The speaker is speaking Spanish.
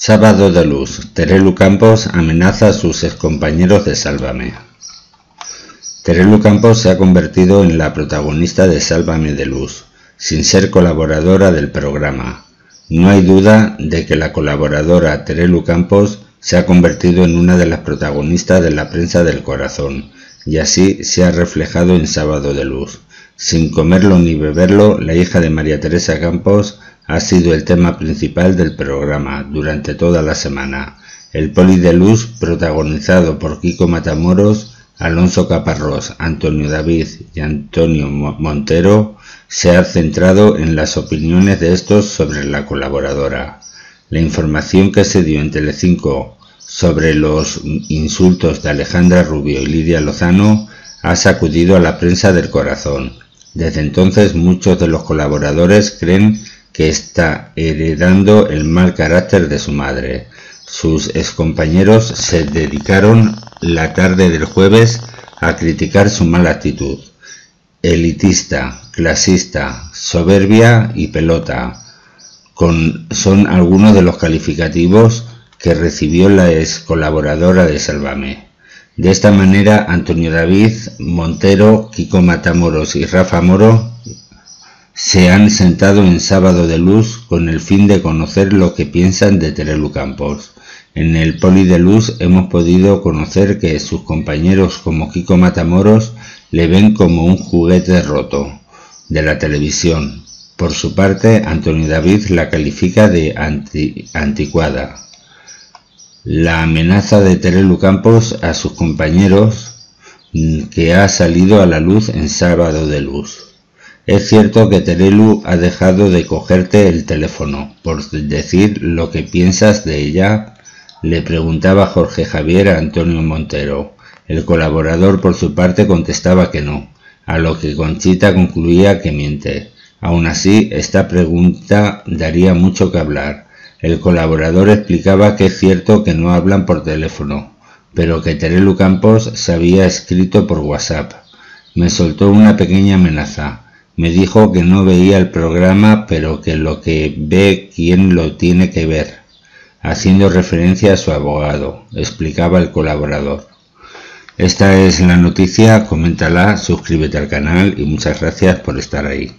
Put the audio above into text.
Sábado de luz. Terelu Campos amenaza a sus excompañeros de Sálvame. Terelu Campos se ha convertido en la protagonista de Sálvame de Luz, sin ser colaboradora del programa. No hay duda de que la colaboradora Terelu Campos se ha convertido en una de las protagonistas de la prensa del corazón, y así se ha reflejado en Sábado de Luz. Sin comerlo ni beberlo, la hija de María Teresa Campos ha sido el tema principal del programa durante toda la semana. El poli de luz, protagonizado por Kiko Matamoros, Alonso Caparrós, Antonio David y Antonio Montero, se ha centrado en las opiniones de estos sobre la colaboradora. La información que se dio en Telecinco sobre los insultos de Alejandra Rubio y Lidia Lozano ha sacudido a la prensa del corazón. Desde entonces muchos de los colaboradores creen que está heredando el mal carácter de su madre. Sus excompañeros se dedicaron la tarde del jueves a criticar su mala actitud. Elitista, clasista, soberbia y pelota con, son algunos de los calificativos que recibió la ex colaboradora de Salvame. De esta manera, Antonio David, Montero, Kiko Matamoros y Rafa Moro se han sentado en Sábado de Luz con el fin de conocer lo que piensan de Terelu Campos. En el Poli de Luz hemos podido conocer que sus compañeros como Kiko Matamoros le ven como un juguete roto de la televisión. Por su parte, Antonio David la califica de anticuada. La amenaza de Terelu Campos a sus compañeros mm, que ha salido a la luz en Sábado de Luz. Es cierto que Terelu ha dejado de cogerte el teléfono por decir lo que piensas de ella, le preguntaba Jorge Javier a Antonio Montero. El colaborador por su parte contestaba que no, a lo que Conchita concluía que miente. Aún así, esta pregunta daría mucho que hablar. El colaborador explicaba que es cierto que no hablan por teléfono, pero que Terelu Campos se había escrito por WhatsApp. Me soltó una pequeña amenaza. Me dijo que no veía el programa, pero que lo que ve quien lo tiene que ver, haciendo referencia a su abogado, explicaba el colaborador. Esta es la noticia, coméntala, suscríbete al canal y muchas gracias por estar ahí.